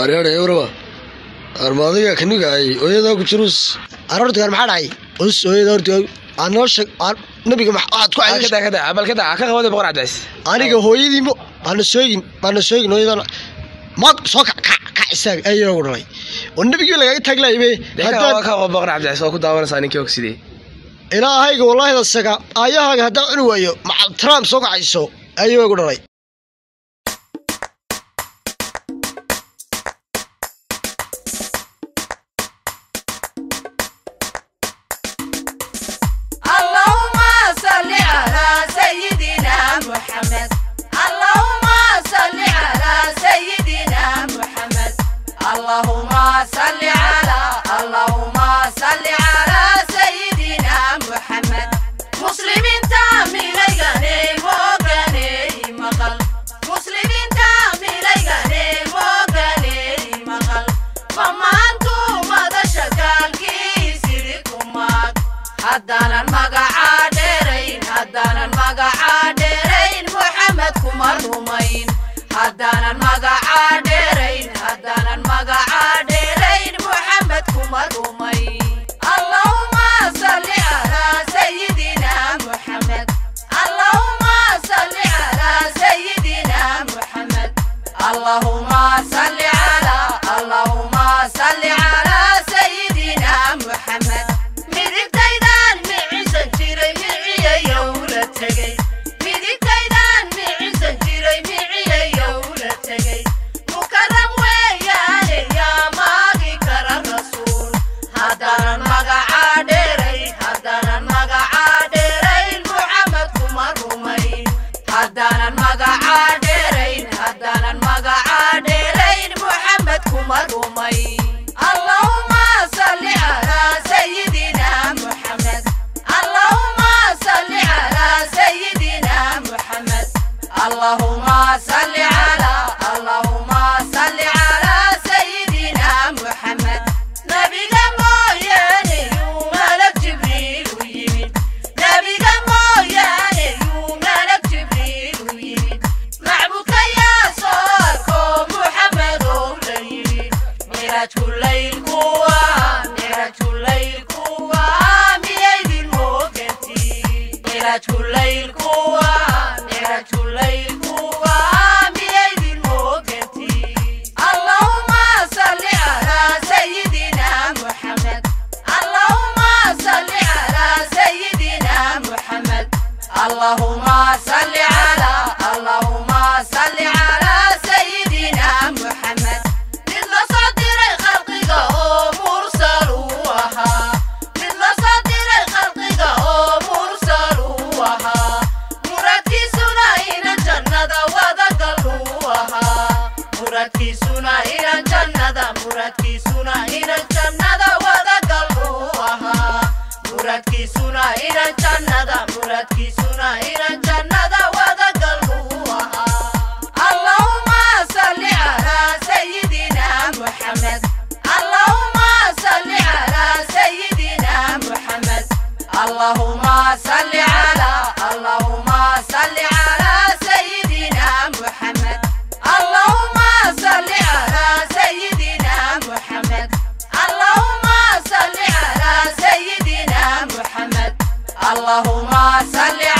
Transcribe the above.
maaryaana ewraba armaadaya kanigaay ooyadaa ku jirus aroortigaan maxaa dhahay us ooyada horti aan noo sheeg nabiga waxaad ku ceebalkadaca ka qabada boqor cadays aniga hooyadii baana sheegin baana sheegin hooyadan maad soo kac isaag ayaa ugu dhalay oo nabigii lagaaga taaglaybe boqor cadays oo ku daawanaysaa ninkii ogsidee ilaahayga walaahida saga aayahaaga haddaan cuni waayo macal trump soo kacayso ayuu igu dhalay sale اللهم صل على اللهم صل على سيدنا محمد نبي ما يعني وملك جبريل ويمين نبي ما يعني وملك جبريل ويمين معبوك يا صاركم محمد ومريد ميلاد كل ليل قوة ميرات الليل قوة ميرات الليل اللهم صل على سيدنا محمد اللهم صل على اللهم صل على